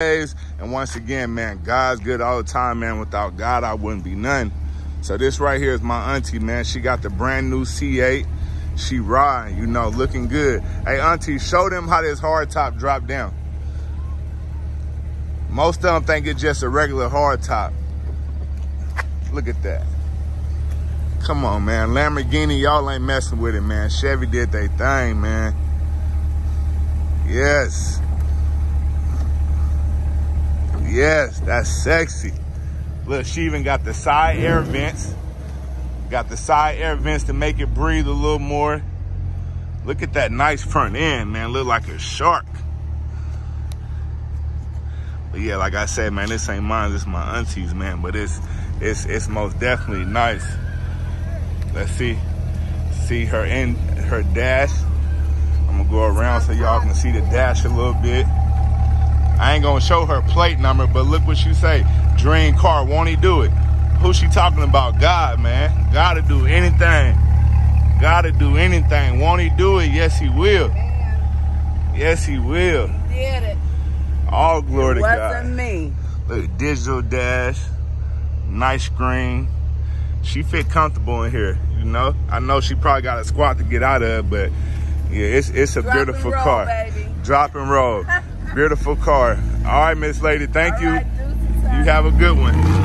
And once again, man, God's good all the time, man. Without God, I wouldn't be none. So this right here is my auntie, man. She got the brand new C8. She riding, you know, looking good. Hey, auntie, show them how this hard top drop down. Most of them think it's just a regular hard top. Look at that. Come on, man. Lamborghini, y'all ain't messing with it, man. Chevy did their thing, man. Yes. Yes, that's sexy. Look, she even got the side air vents. Got the side air vents to make it breathe a little more. Look at that nice front end, man. Look like a shark. But yeah, like I said, man, this ain't mine. This is my auntie's, man. But it's it's it's most definitely nice. Let's see. See her in her dash. I'm gonna go around so y'all can see the dash a little bit. I ain't gonna show her plate number, but look what she say. Dream car, won't he do it? Who she talking about? God, man. Gotta do anything. Gotta do anything. Won't he do it? Yes, he will. Yes, he will. Did it. All glory it to God. Wasn't me. Look, digital dash, nice screen. She fit comfortable in here, you know. I know she probably got a squat to get out of, but yeah, it's it's a Drop beautiful and roll, car. baby. Drop and roll. beautiful car. All right, Miss Lady, thank All you. right, You have a good one.